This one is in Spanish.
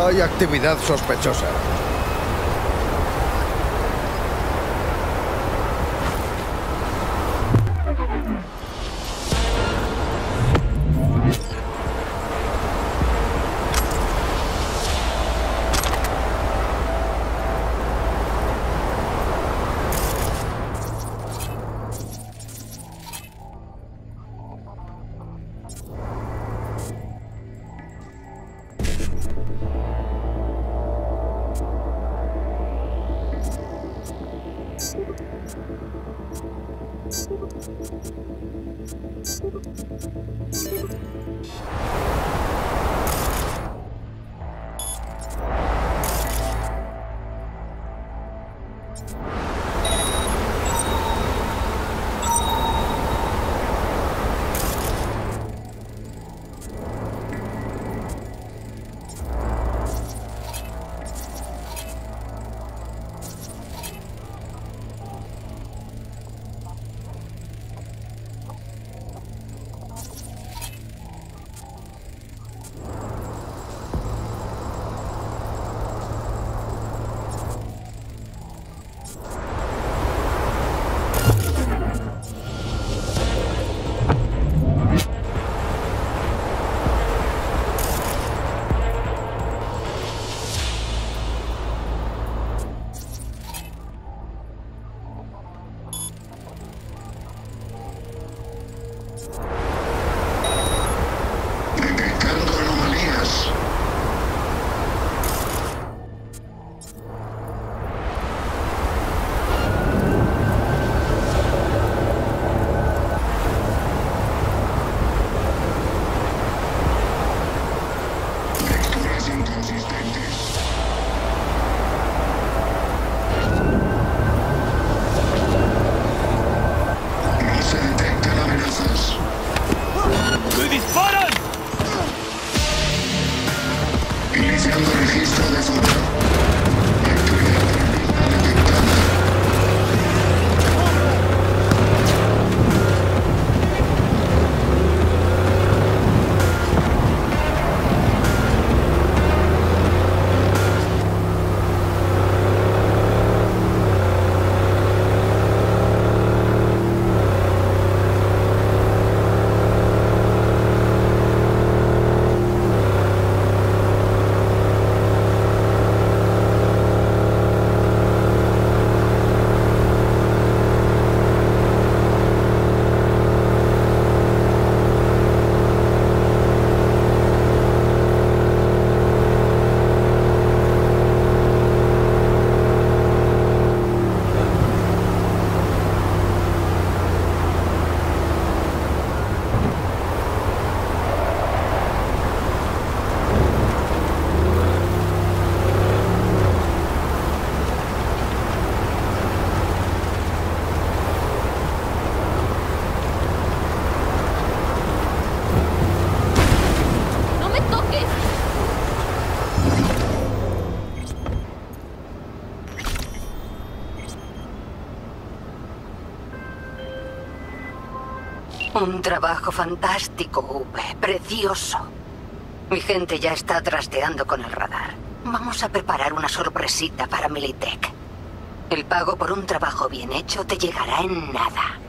Hay actividad sospechosa. Thank you. ¡Me disparan! Iniciando registro de zona. Un trabajo fantástico, V. Precioso. Mi gente ya está trasteando con el radar. Vamos a preparar una sorpresita para Militech. El pago por un trabajo bien hecho te llegará en nada.